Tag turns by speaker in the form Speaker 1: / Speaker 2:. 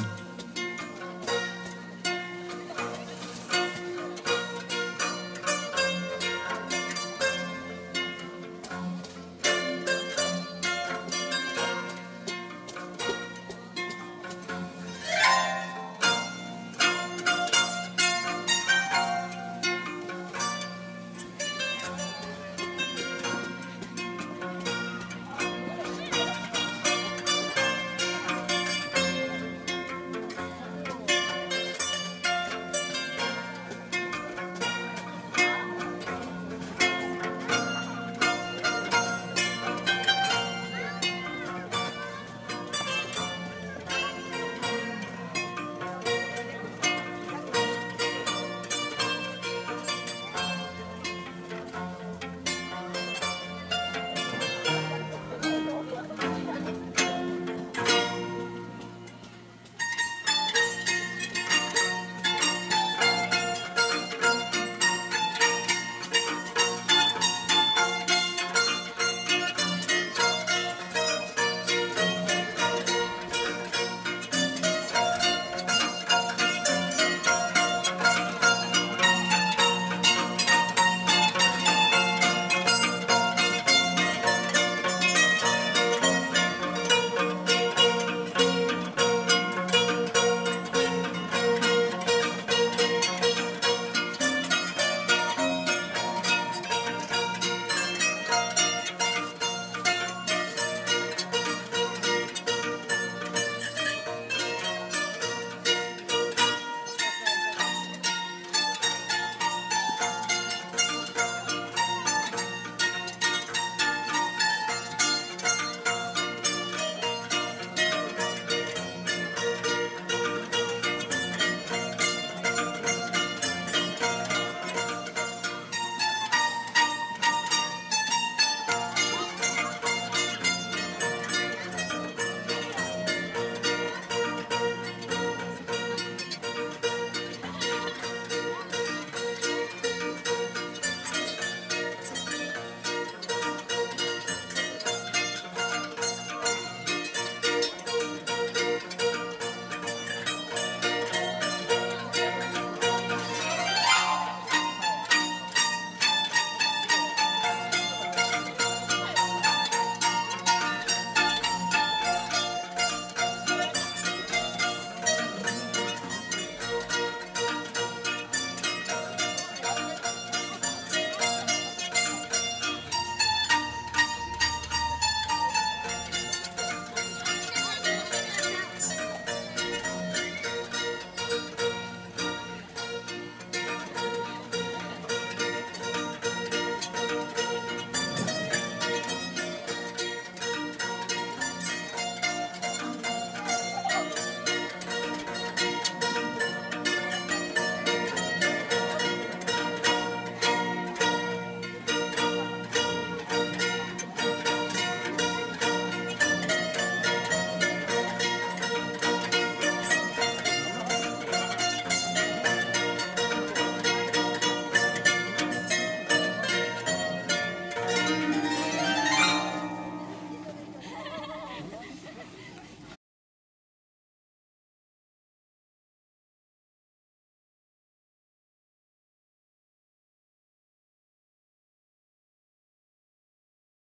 Speaker 1: Bye.